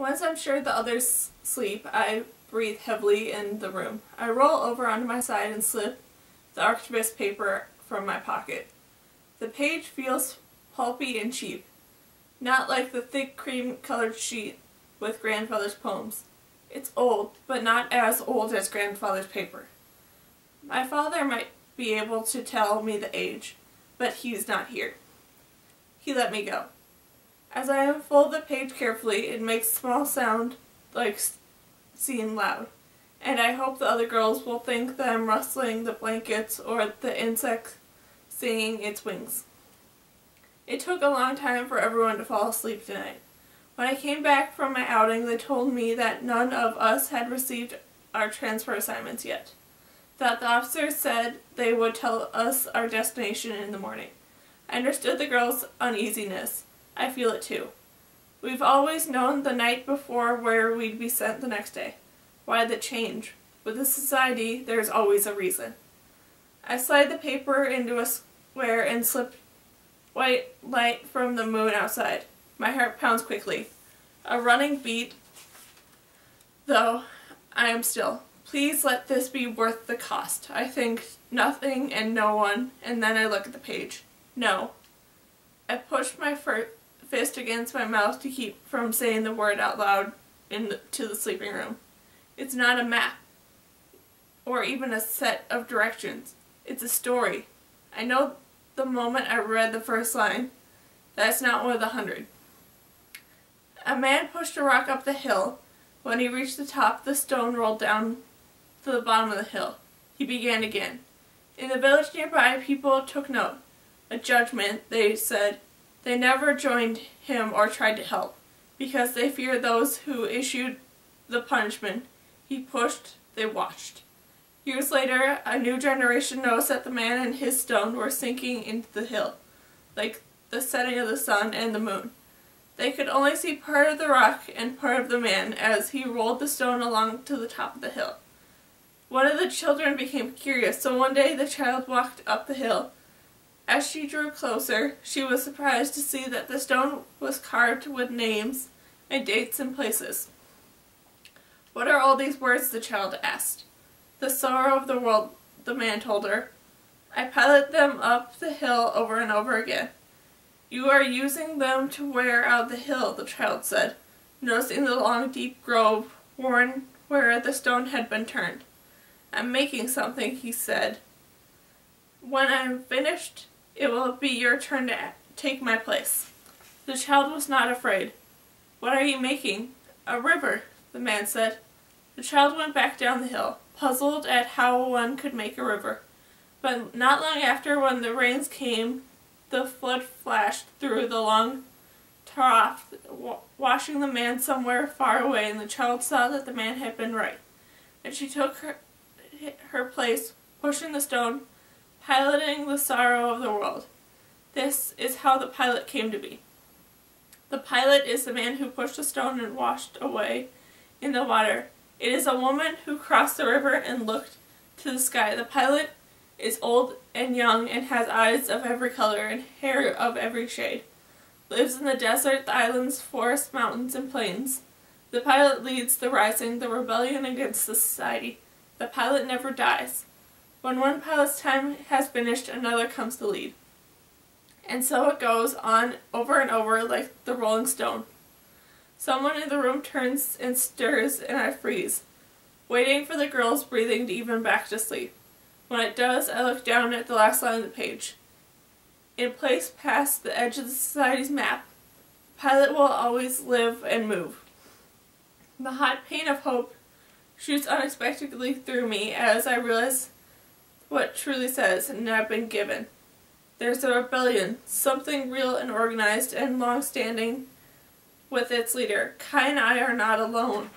Once I'm sure the others sleep, I breathe heavily in the room. I roll over onto my side and slip the archivist paper from my pocket. The page feels pulpy and cheap, not like the thick cream-colored sheet with grandfather's poems. It's old, but not as old as grandfather's paper. My father might be able to tell me the age, but he's not here. He let me go. As I unfold the page carefully, it makes small sound like seeing loud, and I hope the other girls will think that I'm rustling the blankets or the insect singing its wings. It took a long time for everyone to fall asleep tonight. When I came back from my outing, they told me that none of us had received our transfer assignments yet. That the officers said they would tell us our destination in the morning. I understood the girls' uneasiness. I feel it too. We've always known the night before where we'd be sent the next day. Why the change? With a society, there's always a reason. I slide the paper into a square and slip white light from the moon outside. My heart pounds quickly. A running beat, though I am still. Please let this be worth the cost. I think nothing and no one, and then I look at the page. No. I push my fist against my mouth to keep from saying the word out loud into the sleeping room. It's not a map, or even a set of directions. It's a story. I know the moment I read the first line. That's not one of the hundred. A man pushed a rock up the hill. When he reached the top, the stone rolled down to the bottom of the hill. He began again. In the village nearby, people took note. A judgment, they said. They never joined him or tried to help, because they feared those who issued the punishment. He pushed, they watched. Years later, a new generation noticed that the man and his stone were sinking into the hill, like the setting of the sun and the moon. They could only see part of the rock and part of the man as he rolled the stone along to the top of the hill. One of the children became curious, so one day the child walked up the hill. As she drew closer, she was surprised to see that the stone was carved with names and dates and places. What are all these words? the child asked. The sorrow of the world, the man told her. I pilot them up the hill over and over again. You are using them to wear out the hill, the child said, noticing the long deep grove worn where the stone had been turned. I'm making something, he said. When I'm finished, it will be your turn to take my place. The child was not afraid. What are you making? A river, the man said. The child went back down the hill, puzzled at how one could make a river. But not long after, when the rains came, the flood flashed through the long trough, washing the man somewhere far away, and the child saw that the man had been right. And she took her, her place, pushing the stone, piloting the sorrow of the world. This is how the pilot came to be. The pilot is the man who pushed a stone and washed away in the water. It is a woman who crossed the river and looked to the sky. The pilot is old and young and has eyes of every color and hair of every shade. Lives in the desert, the islands, forests, mountains, and plains. The pilot leads the rising, the rebellion against the society. The pilot never dies. When one pilot's time has finished, another comes to lead. And so it goes on over and over like the rolling stone. Someone in the room turns and stirs, and I freeze, waiting for the girl's breathing to even back to sleep. When it does, I look down at the last line of the page. In place past the edge of the society's map, pilot will always live and move. The hot pain of hope shoots unexpectedly through me as I realize what truly says and I've been given. There's a rebellion, something real and organized and long-standing with its leader. Ky and I are not alone.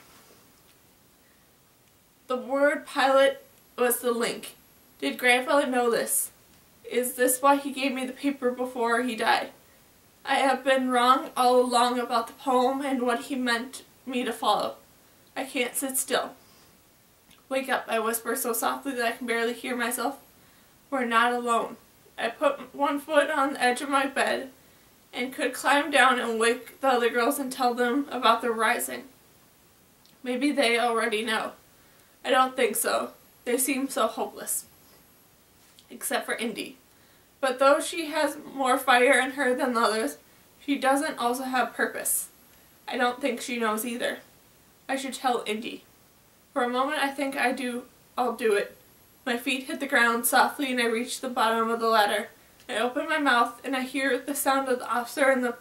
The word pilot was the link. Did grandfather know this? Is this why he gave me the paper before he died? I have been wrong all along about the poem and what he meant me to follow. I can't sit still. Wake up, I whisper so softly that I can barely hear myself. We're not alone. I put one foot on the edge of my bed and could climb down and wake the other girls and tell them about the rising. Maybe they already know. I don't think so. They seem so hopeless. Except for Indie. But though she has more fire in her than the others, she doesn't also have purpose. I don't think she knows either. I should tell Indie. For a moment I think I do I'll do it. My feet hit the ground softly and I reach the bottom of the ladder. I open my mouth and I hear the sound of the officer in the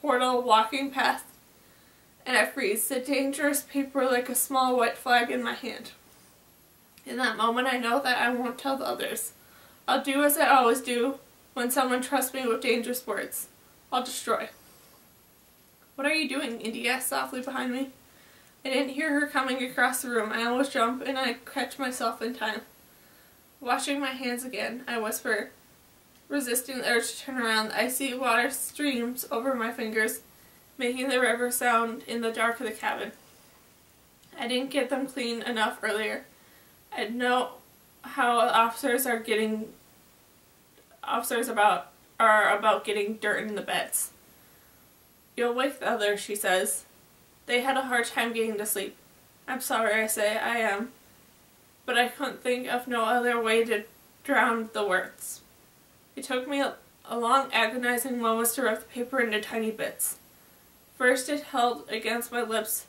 portal walking past and I freeze, the dangerous paper like a small white flag in my hand. In that moment I know that I won't tell the others. I'll do as I always do when someone trusts me with dangerous words. I'll destroy. What are you doing? Indie softly behind me. I didn't hear her coming across the room. I almost jump and I catch myself in time. Washing my hands again, I whisper, resisting the urge to turn around. I see water streams over my fingers, making the river sound in the dark of the cabin. I didn't get them clean enough earlier. I know how officers are getting officers about are about getting dirt in the beds. You'll wake the others, she says. They had a hard time getting to sleep. I'm sorry, I say, I am. But I couldn't think of no other way to drown the words. It took me a, long agonizing moment to rip the paper into tiny bits. First it held against my lips,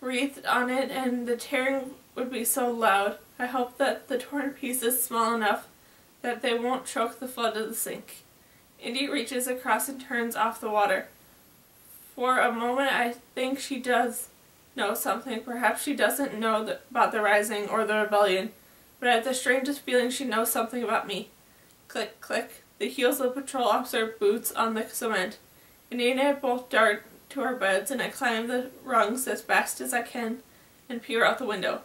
breathed on it, and the tearing would be so loud. I hope that the torn pieces small enough that they won't choke the flood of the sink. Indie reaches across and turns off the water. For a moment I think she does know something. Perhaps she doesn't know the, about the rising or the rebellion, but I have the strangest feeling she knows something about me. Click, click. The heels of the patrol officer boots on the cement. I both dart to our beds, and I climb the rungs as fast as I can and peer out the window.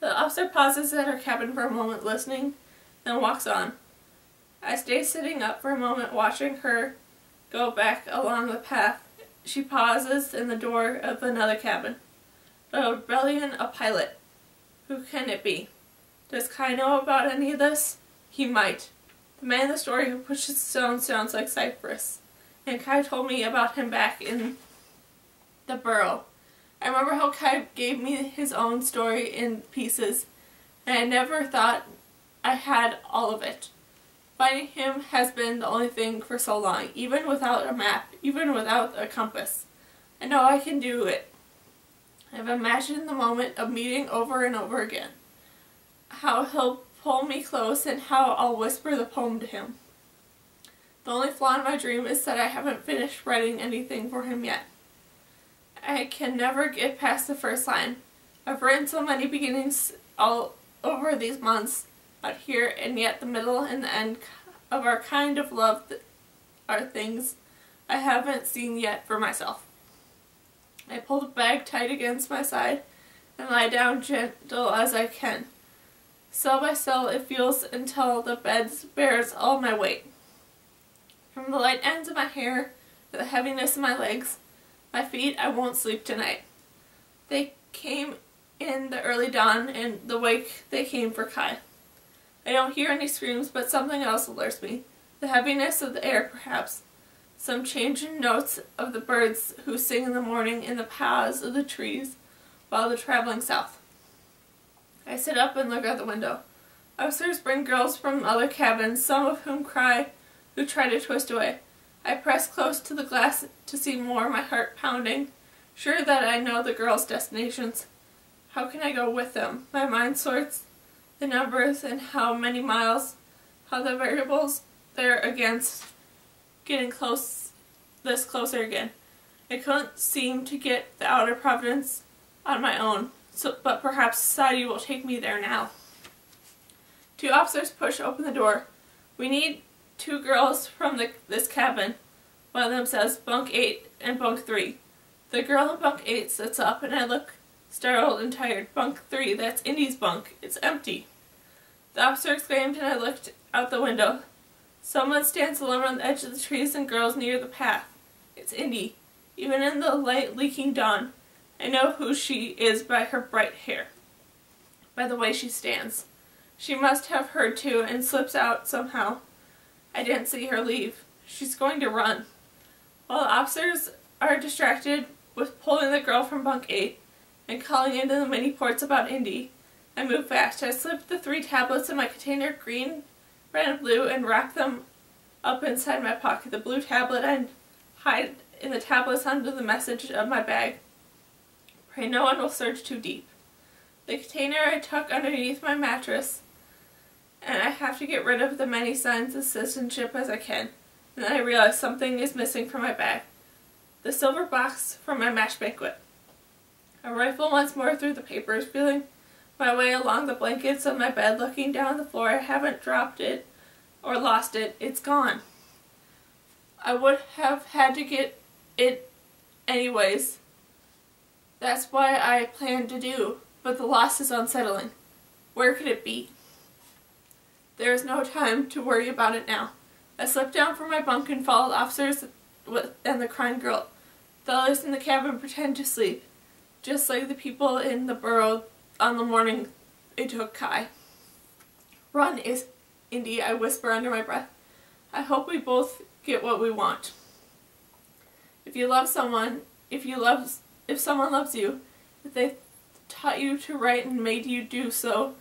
The officer pauses at her cabin for a moment, listening, then walks on. I stay sitting up for a moment, watching her go back along the path. She pauses in the door of another cabin. A rebellion, a pilot. Who can it be? Does Ky know about any of this? He might. The man in the story who pushes stone sounds like Cypress. And Ky told me about him back in the Borough. I remember how Ky gave me his own story in pieces, and I never thought I had all of it. Finding him has been the only thing for so long, even without a map, even without a compass. I know I can do it. I've imagined the moment of meeting over and over again. How he'll pull me close and how I'll whisper the poem to him. The only flaw in my dream is that I haven't finished writing anything for him yet. I can never get past the first line. I've written so many beginnings all over these months out here, and yet the middle and the end of our kind of love are things I haven't seen yet for myself. I pull the bag tight against my side and lie down gentle as I can. Cell by cell it feels until the bed bears all my weight. From the light ends of my hair to the heaviness of my legs, my feet, I won't sleep tonight. They came in the early dawn and the wake they came for Ky. I don't hear any screams, but something else alerts me. The heaviness of the air, perhaps. Some change in notes of the birds who sing in the morning in the paths of the trees while they're traveling south. I sit up and look out the window. Officers bring girls from other cabins, some of whom cry, who try to twist away. I press close to the glass to see more, my heart pounding, sure that I know the girls' destinations. How can I go with them? My mind sorts the numbers and how many miles, how the variables they're against getting close, this closer again. I couldn't seem to get the Outer Provinces on my own, so, but perhaps society will take me there now. Two officers push open the door. We need two girls from the, this cabin. One of them says bunk 8 and bunk 3. The girl in bunk 8 sits up and I look startled and tired. Bunk 3, that's Indie's bunk. It's empty. The officer exclaimed and I looked out the window. Someone stands alone on the edge of the trees and girls near the path. It's Indie. Even in the light leaking dawn, I know who she is by her bright hair. By the way she stands. She must have heard too and slips out somehow. I didn't see her leave. She's going to run. While the officers are distracted with pulling the girl from bunk 8 and calling into the many ports about Indie, I move fast. I slip the three tablets in my container, green, red, and blue, and wrap them up inside my pocket. The blue tablet I hide in the tablets under the message of my bag. Pray no one will search too deep. The container I tuck underneath my mattress, and I have to get rid of the many signs of citizenship as I can. Then I realize something is missing from my bag. The silver box from my match banquet. I rifle once more through the papers, feeling my way along the blankets of my bed, looking down the floor. I haven't dropped it or lost it. It's gone. I would have had to get it anyways. That's why I planned to do, but the loss is unsettling. Where could it be? There is no time to worry about it now. I slipped down from my bunk and followed officers and the crying girl. The others in the cabin pretend to sleep, just like the people in the Borough on the morning it took Ky. Run is Indie, I whisper under my breath. I hope we both get what we want. If you love someone, if you love, if someone loves you, if they taught you to write and made you do so,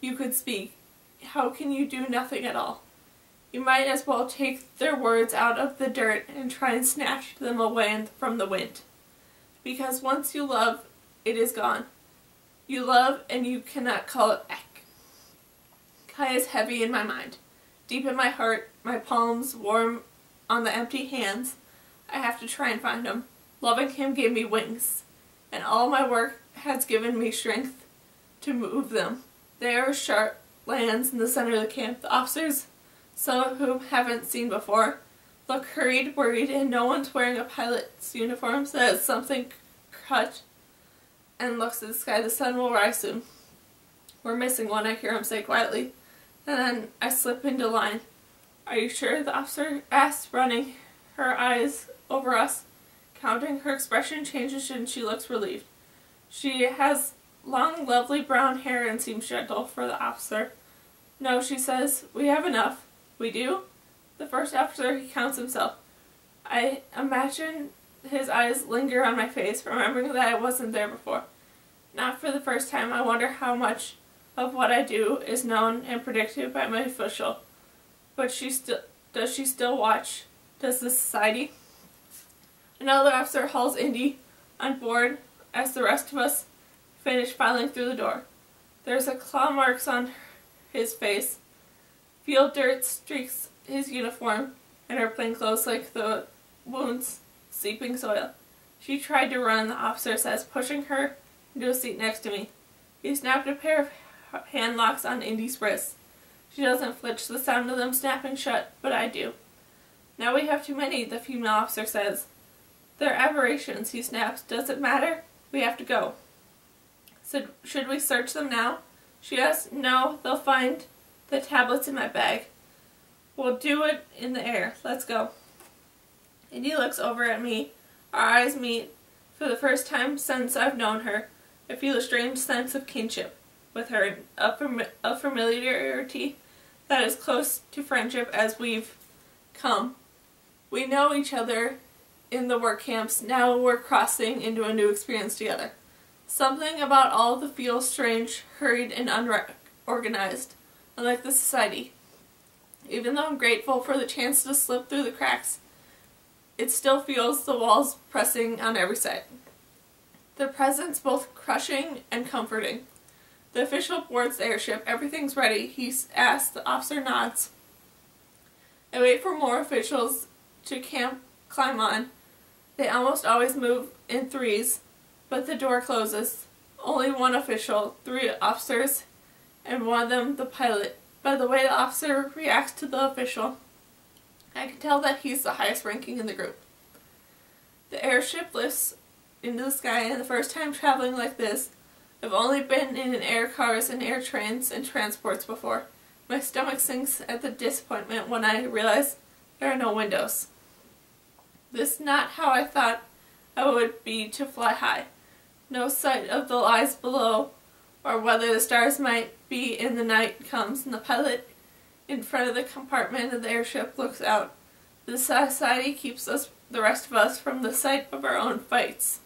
you could speak. How can you do nothing at all? You might as well take their words out of the dirt and try and snatch them away from the wind. Because once you love, it is gone. You love and you cannot call it back. Ky is heavy in my mind. Deep in my heart, my palms warm on the empty hands. I have to try and find him. Loving him gave me wings, and all my work has given me strength to move them. There are sharp lands in the center of the camp. The officers, some of whom haven't seen before, look hurried, worried, and no one's wearing a pilot's uniform, so something cut and looks at the sky. The sun will rise soon. We're missing one, I hear him say quietly. And then I slip into line. Are you sure? The officer asks, running her eyes over us. Counting, her expression changes and she looks relieved. She has long, lovely brown hair and seems gentle for the officer. No, she says, we have enough. We do? The first officer, he counts himself. I imagine his eyes linger on my face, remembering that I wasn't there before. Not for the first time, I wonder how much of what I do is known and predicted by my official. But she still does she still watch? Does the society? Another officer hauls Indie on board as the rest of us finish filing through the door. There's a claw marks on his face. Field dirt streaks his uniform and her plain clothes like the wounds seeping soil. She tried to run, the officer says, pushing her into a seat next to me. He snapped a pair of hand locks on Indie's wrists. She doesn't flinch the sound of them snapping shut, but I do. Now we have too many, the female officer says. They're aberrations, he snaps. Does it matter? We have to go. Said, should we search them now? She asks. No, they'll find the tablets in my bag. We'll do it in the air. Let's go. Indie looks over at me. Our eyes meet. For the first time since I've known her, I feel a strange sense of kinship with her, a, a familiarity that is close to friendship as we've come. We know each other in the work camps, now we're crossing into a new experience together. Something about all of the feels strange, hurried, and unorganized, unlike the society. Even though I'm grateful for the chance to slip through the cracks, it still feels the walls pressing on every side. The presence both crushing and comforting. The official boards the airship. Everything's ready. He asks. The officer nods. I wait for more officials to camp climb on. They almost always move in threes, but the door closes. Only one official, three officers, and one of them the pilot. By the way the officer reacts to the official, I can tell that he's the highest ranking in the group. The airship lifts into the sky, and the first time traveling like this, I've only been in air cars and air trains and transports before. My stomach sinks at the disappointment when I realize there are no windows. This is not how I thought I would be to fly high. No sight of the lies below or whether the stars might be in the night comes and the pilot in front of the compartment of the airship looks out. The society keeps us, the rest of us, from the sight of our own fights.